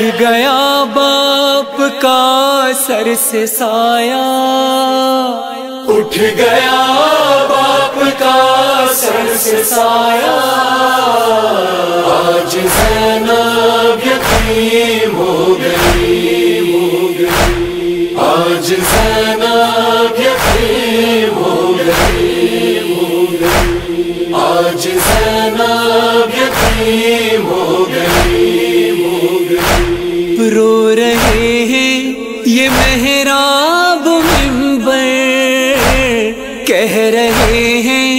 गया बाप का सर से साया। उठ गया बाप का सर से साया। आज जैनब यतीम हो गई, आज जैनब यतीम हो गई, आज जैनब यतीम हो रो रहे हैं, ये मेहराब मिंबर। कह रहे हैं,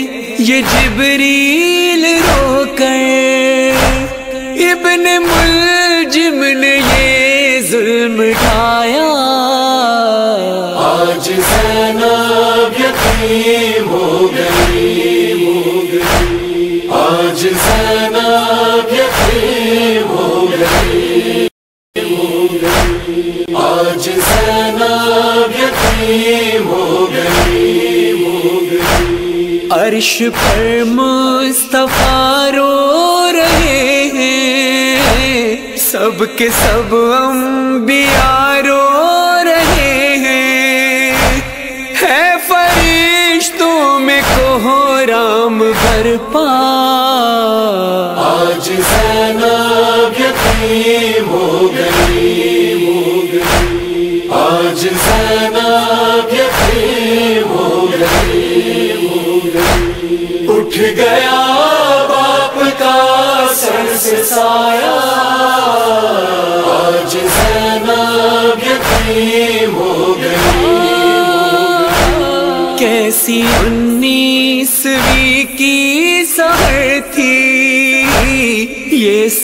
ये जिबरील रोकर। इब्न मुलजिम ने ये जुल्म ढाया आज जैनब यतीम हो गई, आज जैनब यतीम हो गई। आज जैनब यतीम हो गई अर्श पर मुस्तफ़ा रो रहे हैं। सबके सब अम्बिया रो रहे हैं। है फरिश्तों में कोहराम बरपा आज जैनब यतीम आज जैनब यतीम हो गई। उठ गया बाप का सर आज जैनब यतीम हो गई। कैसी की सहर